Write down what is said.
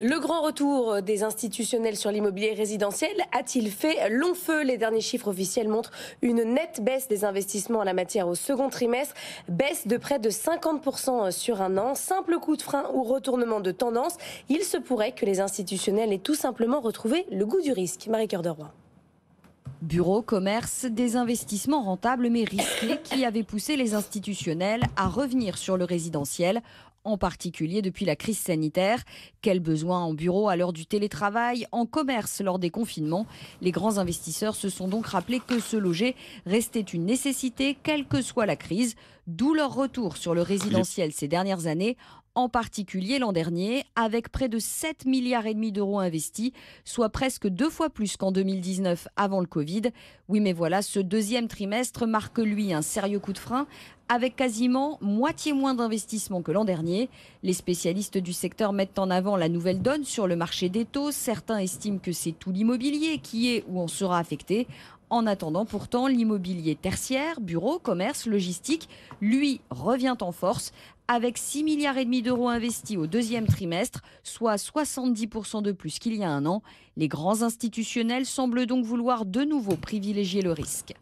Le grand retour des institutionnels sur l'immobilier résidentiel a-t-il fait long feu Les derniers chiffres officiels montrent une nette baisse des investissements en la matière au second trimestre, baisse de près de 50% sur un an. Simple coup de frein ou retournement de tendance, il se pourrait que les institutionnels aient tout simplement retrouvé le goût du risque. Marie-Cœur de Roy. Bureau, commerce, des investissements rentables mais risqués qui avaient poussé les institutionnels à revenir sur le résidentiel en particulier depuis la crise sanitaire. Quels besoins en bureau à l'heure du télétravail, en commerce lors des confinements? Les grands investisseurs se sont donc rappelés que se loger restait une nécessité, quelle que soit la crise, d'où leur retour sur le résidentiel ces dernières années en particulier l'an dernier, avec près de 7 milliards et demi d'euros investis, soit presque deux fois plus qu'en 2019 avant le Covid. Oui, mais voilà, ce deuxième trimestre marque lui un sérieux coup de frein avec quasiment moitié moins d'investissements que l'an dernier. Les spécialistes du secteur mettent en avant la nouvelle donne sur le marché des taux. Certains estiment que c'est tout l'immobilier qui est ou en sera affecté. En attendant, pourtant, l'immobilier tertiaire, bureau, commerce, logistique, lui, revient en force avec 6 milliards d'euros investis au deuxième trimestre, soit 70% de plus qu'il y a un an. Les grands institutionnels semblent donc vouloir de nouveau privilégier le risque.